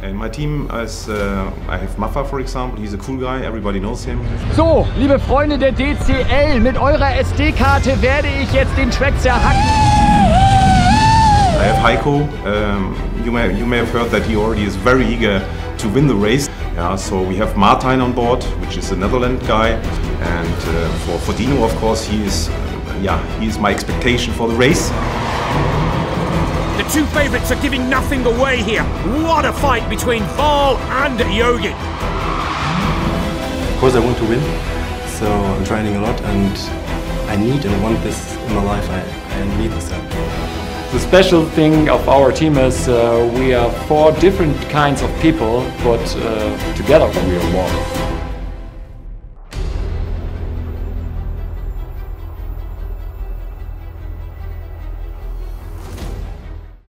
In my team, as uh, I have Maffa, for example, he's a cool guy, everybody knows him. So, liebe Freunde der DCL, mit eurer SD-Karte werde ich jetzt den Track zerhacken. I have Heiko. Um, you may you may have heard that he already is very eager to win the race. Yeah, so we have Martijn on board, which is a Netherlands guy, and uh, for for Dino, of course, he is uh, yeah he is my expectation for the race. The two favourites are giving nothing away here. What a fight between Val and Yogi. Of course, I want to win, so I'm training a lot, and I need and want this in my life. I, I need this. The special thing of our team is uh, we are four different kinds of people, but uh, together we are one.